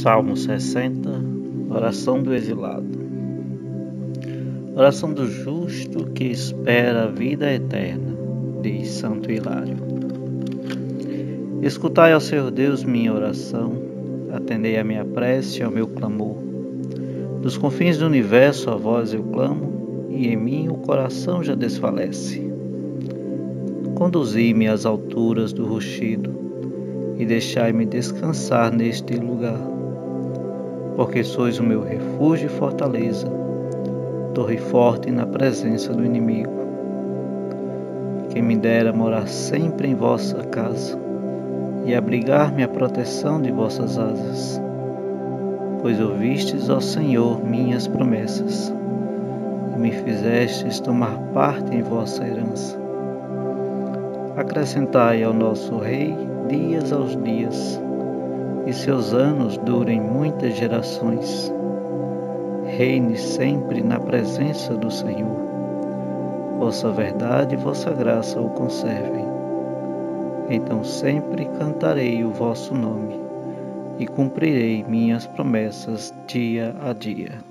Salmo 60 Oração do exilado Oração do justo que espera a vida eterna, diz Santo Hilário. Escutai ao Senhor Deus minha oração, atendei a minha prece ao meu clamor. Dos confins do universo a vós eu clamo, e em mim o coração já desfalece. Conduzi-me às alturas do rochedo, e deixai-me descansar neste lugar porque sois o meu refúgio e fortaleza, torre forte na presença do inimigo. Quem me dera morar sempre em vossa casa e abrigar-me a proteção de vossas asas, pois ouvistes, ó Senhor, minhas promessas e me fizestes tomar parte em vossa herança. Acrescentai ao nosso Rei dias aos dias e seus anos durem muitas gerações. Reine sempre na presença do Senhor. Vossa verdade e vossa graça o conservem. Então sempre cantarei o vosso nome e cumprirei minhas promessas dia a dia.